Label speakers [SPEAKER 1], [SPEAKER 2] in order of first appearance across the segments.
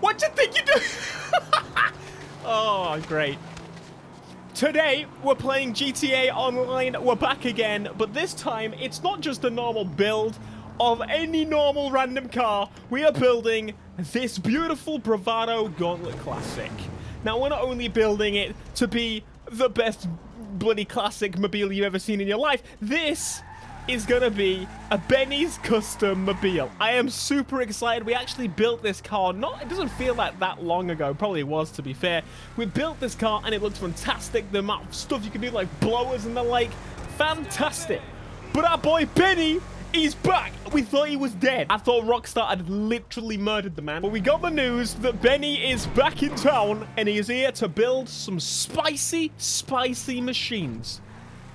[SPEAKER 1] What do you think you do? oh, great. Today, we're playing GTA Online. We're back again, but this time, it's not just a normal build of any normal random car. We are building this beautiful Bravado Gauntlet Classic. Now, we're not only building it to be the best bloody classic mobile you've ever seen in your life, this is gonna be a Benny's custom mobile. I am super excited. We actually built this car. Not, it doesn't feel like that long ago. Probably was, to be fair. We built this car and it looks fantastic. The amount of stuff you can do, like blowers and the like, fantastic. But our boy Benny He's back! We thought he was dead. I thought Rockstar had literally murdered the man. But we got the news that Benny is back in town and he is here to build some spicy, spicy machines.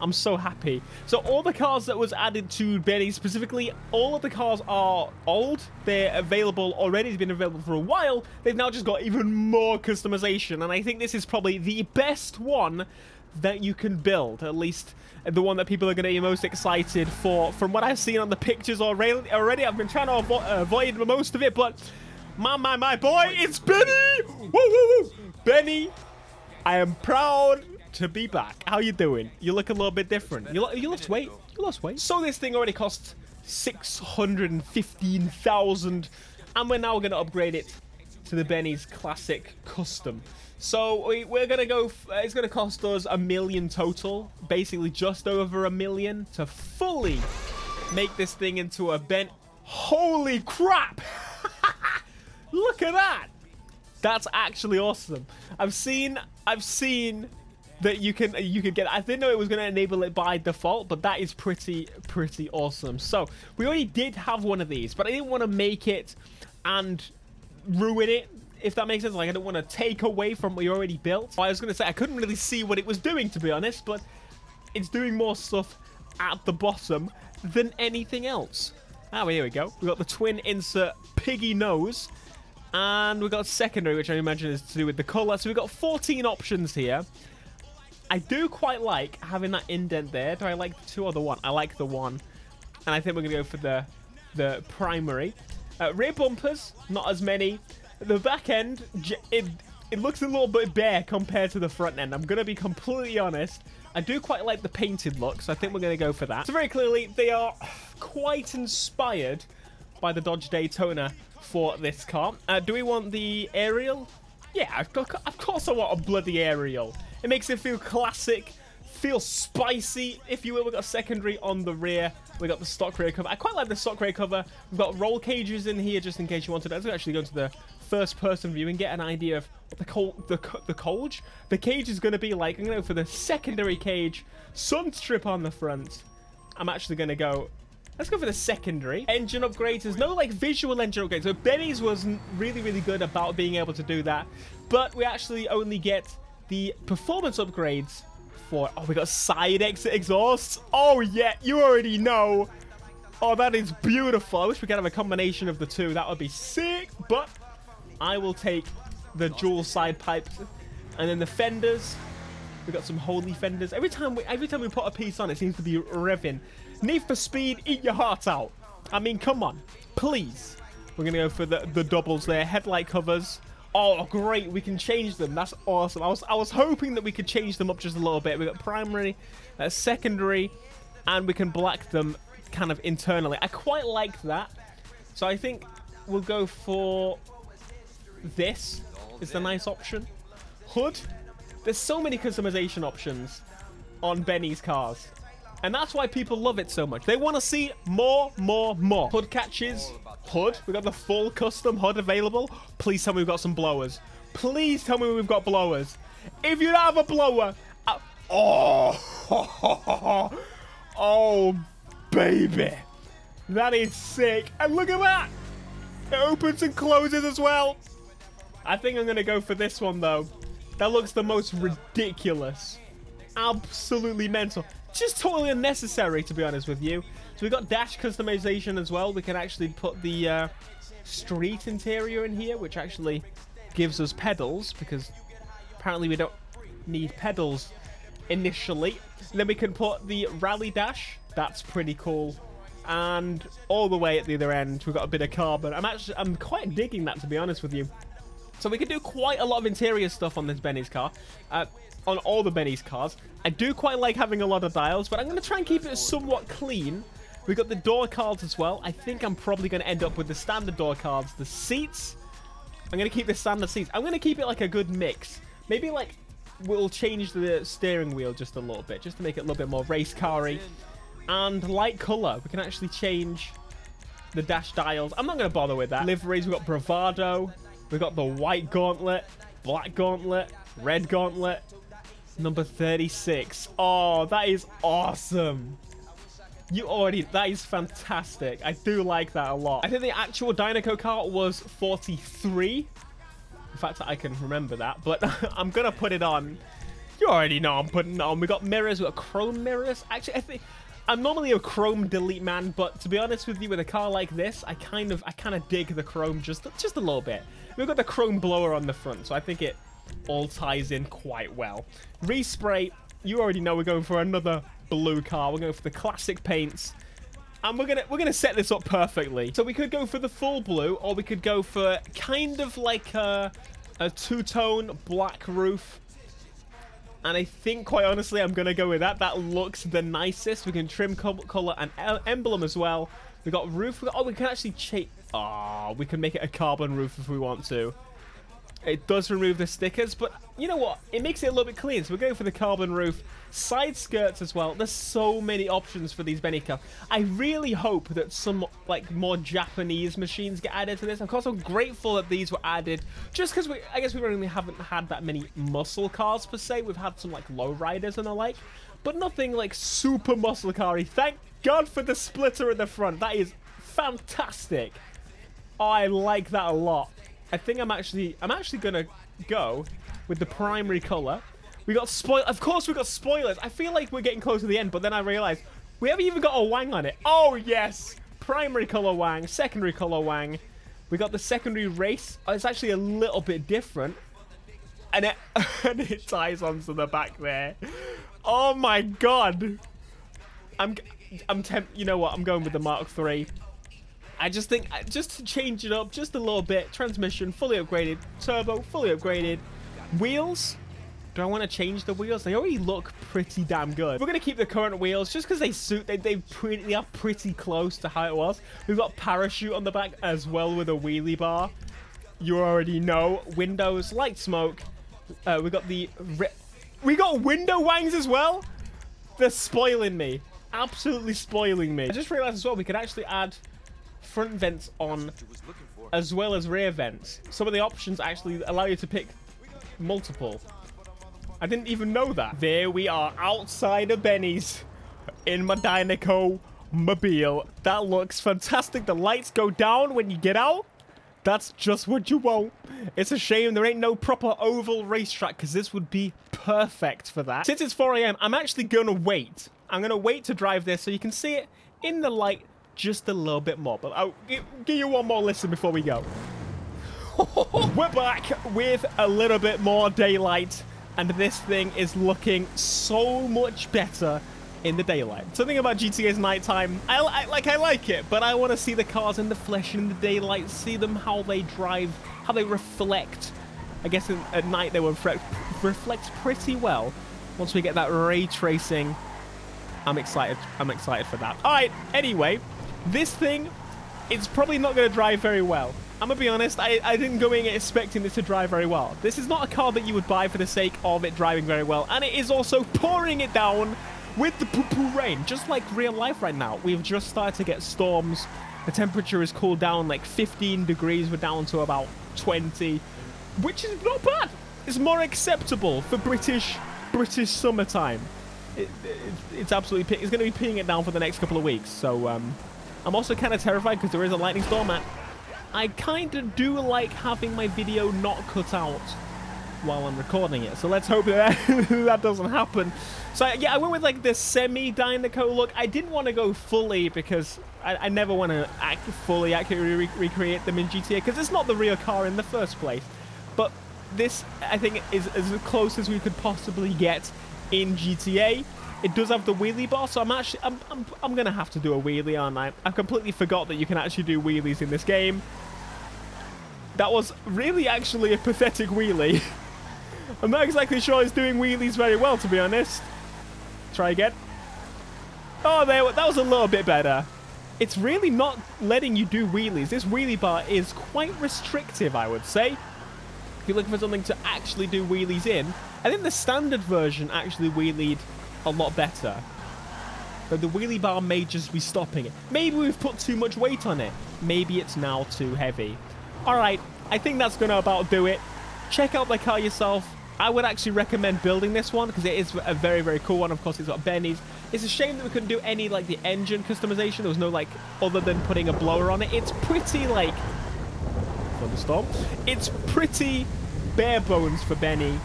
[SPEAKER 1] I'm so happy. So all the cars that was added to Benny, specifically, all of the cars are old. They're available already. They've been available for a while. They've now just got even more customization. And I think this is probably the best one that you can build. At least the one that people are going to be most excited for. From what I've seen on the pictures already, already I've been trying to avo avoid most of it. But my, my, my boy, it's Benny! Woo, woo, woo! Benny, I am proud to be back. How you doing? You look a little bit different. You, you lost weight. You lost weight. So this thing already costs 615,000 and we're now going to upgrade it to the Benny's Classic Custom. So we, are going to go, uh, it's going to cost us a million total, basically just over a million to fully make this thing into a Ben. Holy crap! Look at that! That's actually awesome. I've seen, I've seen that you can you can get. I didn't know it was going to enable it by default, but that is pretty pretty awesome. So we already did have one of these, but I didn't want to make it and ruin it. If that makes sense, like I don't want to take away from what you already built. I was going to say I couldn't really see what it was doing, to be honest, but it's doing more stuff at the bottom than anything else. Ah, well, here we go. We got the twin insert piggy nose. And we've got secondary, which I imagine is to do with the color. So we've got 14 options here. I do quite like having that indent there. Do I like two or the one? I like the one. And I think we're going to go for the the primary. Uh, rear bumpers, not as many. The back end, it, it looks a little bit bare compared to the front end. I'm going to be completely honest. I do quite like the painted look, so I think we're going to go for that. So very clearly, they are quite inspired by the Dodge Daytona for this car. Uh, do we want the aerial? Yeah, of course I want a bloody aerial. It makes it feel classic, feel spicy, if you will. We've got a secondary on the rear. We got the stock rear cover. I quite like the stock rear cover. We've got roll cages in here just in case you wanted. Let's actually go to the first person view and get an idea of the col the the cage the cage is going to be like. I'm going to go for the secondary cage, sun strip on the front. I'm actually going to go Let's go for the secondary. Engine upgrades. There's no like visual engine upgrades. So Benny's was really, really good about being able to do that. But we actually only get the performance upgrades for... Oh, we got side exit exhausts. Oh, yeah, you already know. Oh, that is beautiful. I wish we could have a combination of the two. That would be sick. But I will take the dual side pipes. And then the fenders. We got some holy fenders. Every time we every time we put a piece on, it seems to be revving. Need for speed, eat your heart out. I mean, come on, please. We're gonna go for the the doubles there. Headlight covers. Oh, great. We can change them. That's awesome. I was I was hoping that we could change them up just a little bit. we got primary, uh, secondary, and we can black them kind of internally. I quite like that. So I think we'll go for this is the nice option. Hood. There's so many customization options on Benny's cars. And that's why people love it so much. They want to see more, more, more. Hood catches. Hood. We've got the full custom hood available. Please tell me we've got some blowers. Please tell me we've got blowers. If you don't have a blower... I, oh! Uh, oh, baby. That is sick. And look at that. It opens and closes as well. I think I'm going to go for this one, though. That looks the most ridiculous. Absolutely mental just totally unnecessary, to be honest with you. So we've got dash customization as well. We can actually put the uh, street interior in here, which actually gives us pedals, because apparently we don't need pedals initially. And then we can put the rally dash. That's pretty cool. And all the way at the other end, we've got a bit of carbon. I'm actually, I'm quite digging that, to be honest with you. So we can do quite a lot of interior stuff on this Benny's car. Uh, on all the Benny's cars. I do quite like having a lot of dials, but I'm going to try and keep it somewhat clean. We've got the door cards as well. I think I'm probably going to end up with the standard door cards. The seats, I'm going to keep the standard seats. I'm going to keep it like a good mix. Maybe like we'll change the steering wheel just a little bit, just to make it a little bit more race car -y. And light color, we can actually change the dash dials. I'm not going to bother with that. Liveries, we've got Bravado. We've got the white gauntlet, black gauntlet, red gauntlet, number 36. Oh, that is awesome. You already, that is fantastic. I do like that a lot. I think the actual Dinoco car was 43. In fact, I can remember that, but I'm going to put it on. You already know I'm putting on. We got mirrors, we got chrome mirrors. Actually, I think I'm normally a chrome delete man, but to be honest with you, with a car like this, I kind of, I kind of dig the chrome just, just a little bit. We've got the chrome blower on the front, so I think it all ties in quite well. Respray, you already know we're going for another blue car. We're going for the classic paints. And we're gonna we're gonna set this up perfectly. So we could go for the full blue, or we could go for kind of like a, a two-tone black roof. And I think, quite honestly, I'm going to go with that. That looks the nicest. We can trim color and emblem as well. We got roof. Oh, we can actually change. Oh, we can make it a carbon roof if we want to. It does remove the stickers, but you know what? It makes it a little bit clean. So we're going for the carbon roof. Side skirts as well. There's so many options for these Benny cars. I really hope that some like more Japanese machines get added to this. Of course, I'm grateful that these were added just because we, I guess we really haven't had that many muscle cars per se. We've had some like lowriders and the like, but nothing like super muscle car -y. Thank God for the splitter in the front. That is fantastic. I like that a lot. I think I'm actually I'm actually gonna go with the primary color. We got spoil. Of course, we got spoilers. I feel like we're getting close to the end, but then I realize we haven't even got a wang on it. Oh yes, primary color wang, secondary color wang. We got the secondary race. Oh, it's actually a little bit different, and it and it ties onto the back there. Oh my god. I'm I'm temp. You know what? I'm going with the Mark Three. I just think, uh, just to change it up just a little bit, transmission fully upgraded, turbo fully upgraded, wheels. Do I want to change the wheels? They already look pretty damn good. We're going to keep the current wheels just because they suit, they, they, pretty, they are pretty close to how it was. We've got parachute on the back as well with a wheelie bar. You already know. Windows, light smoke. Uh, we got the... We got window wangs as well? They're spoiling me. Absolutely spoiling me. I just realized as well we could actually add front vents on as well as rear vents. Some of the options actually allow you to pick multiple. I didn't even know that. There we are outside of Benny's in my Dinoco mobile. That looks fantastic. The lights go down when you get out. That's just what you want. It's a shame there ain't no proper oval racetrack because this would be perfect for that. Since it's 4 a.m., I'm actually going to wait. I'm going to wait to drive this so you can see it in the light just a little bit more. But I'll give, you one more listen before we go. We're back with a little bit more daylight, and this thing is looking so much better in the daylight. Something about GTA's nighttime, I, I like I like it, but I want to see the cars in the flesh in the daylight, see them how they drive, how they reflect. I guess in, at night they will reflect, reflect pretty well once we get that ray tracing. I'm excited. I'm excited for that. All right. Anyway, this thing, it's probably not going to drive very well. I'm going to be honest, I, I didn't go in expecting this to drive very well. This is not a car that you would buy for the sake of it driving very well. And it is also pouring it down with the poo-poo rain, just like real life right now. We've just started to get storms. The temperature has cooled down like 15 degrees. We're down to about 20, which is not bad. It's more acceptable for British British summertime. It, it, it's absolutely it's going to be peeing it down for the next couple of weeks. So um, I'm also kind of terrified because there is a lightning storm and I kind of do like having my video not cut out while I'm recording it. So let's hope that that doesn't happen. So yeah, I went with like this semi-Dinoco look. I didn't want to go fully because I, I never want to act fully accurately re recreate them in GTA because it's not the real car in the first place. But this, I think, is as close as we could possibly get in GTA. It does have the wheelie bar, so I'm actually I'm I'm, I'm gonna have to do a wheelie, aren't I? I completely forgot that you can actually do wheelies in this game. That was really actually a pathetic wheelie. I'm not exactly sure he's doing wheelies very well, to be honest. Try again. Oh, there, that was a little bit better. It's really not letting you do wheelies. This wheelie bar is quite restrictive, I would say. If you're looking for something to actually do wheelies in, I think the standard version actually wheelied a lot better. But the wheelie bar may just be stopping it. Maybe we've put too much weight on it. Maybe it's now too heavy. Alright, I think that's going to about do it. Check out the car yourself. I would actually recommend building this one because it is a very, very cool one. Of course, it's got Benny's. It's a shame that we couldn't do any, like, the engine customization. There was no, like, other than putting a blower on it. It's pretty, like... Thunderstorm. It's pretty bare bones for Benny.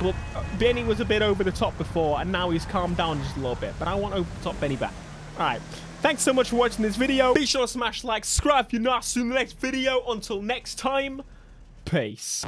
[SPEAKER 1] But uh, Benny was a bit over the top before, and now he's calmed down just a little bit. But I want over the top Benny back. Alright. Thanks so much for watching this video. Be sure to smash like, subscribe if you're not. See you in the next video. Until next time, peace.